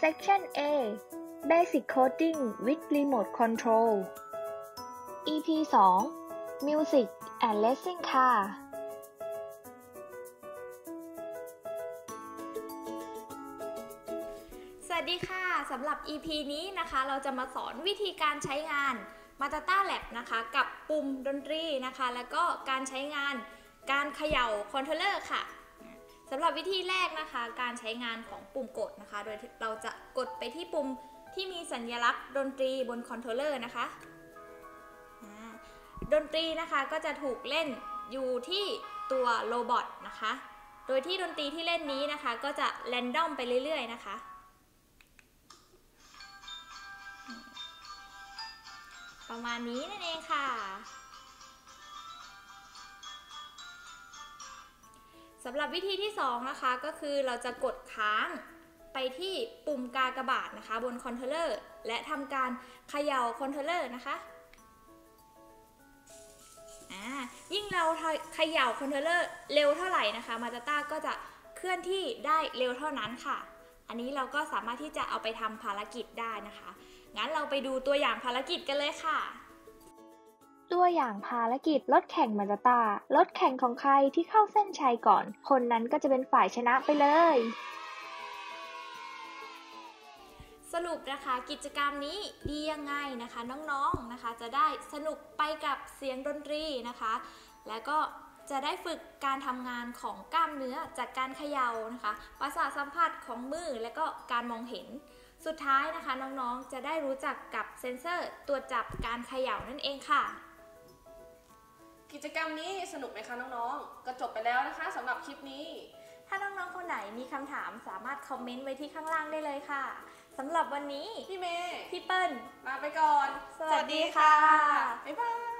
Section A Basic Coding with Remote Control EP 2 Music and Racing Car สวัสดีค่ะ สำหรับ EP นี้นะคะ เราจะมาสอนวิธีการใช้งาน Matatalab นะคะ กับปุ่มดนตรีนะคะ แล้วก็การใช้งานการเขย่า controller ค่ะสำหรับวิธีแรกนะคะ การใช้งานของปุ่มกดนะคะ โดยเราจะกดไปที่ปุ่มที่มีสัญลักษณ์ดนตรีบน controller นะคะ ดนตรีนะคะก็จะถูกเล่นอยู่ที่ตัว robot นะคะ โดยที่ดนตรีที่เล่นนี้นะคะ ก็จะ random ไปเรื่อย ๆ นะคะประมาณนี้นั่นเองค่ะ สำหรับวิธีที่ 2 นะคะ ก็คือเราจะกดค้างไปที่ปุ่มกากบาทนะคะ บน controller และทำการเขย่า controller นะคะยิ่งเราเขย่า controller เร็วเท่าไหร่นะคะ Matata ก็จะเคลื่อนที่ได้เร็วเท่านั้นค่ะ อันนี้เราก็สามารถที่จะเอาไปทำภารกิจได้นะคะ งั้นเราไปดูตัวอย่างภารกิจกันเลยค่ะ ตัวอย่างภารกิจรถแข่งมาจาตารถแข่งของใครที่เข้าเส้นชัยก่อน คนนั้นก็จะเป็นฝ่ายชนะไปเลย สรุปนะคะกิจกรรมนี้ดียังไงนะคะ น้องๆนะคะ จะได้สนุกไปกับเสียงดนตรีนะคะ แล้วก็จะได้ฝึกการทำงานของกล้ามเนื้อจากการเขย่านะคะ ประสาทสัมผัสของมือและก็การมองเห็น สุดท้ายนะคะน้องๆ จะได้รู้จักกับเซ็นเซอร์ตรวจจับการเขย่านั่นเองค่ะ กิจกรรมนี้สนุกไหมคะน้องๆ ก็จบไปแล้วนะคะสำหรับคลิปนี้ ถ้าน้องๆ คนไหนมีคำถามสามารถคอมเมนต์ไว้ที่ข้างล่างได้เลยค่ะสำหรับวันนี้ พี่เมย์ พี่เปิ้ล ลาไปก่อนสวัสดีค่ะบ๊ายบาย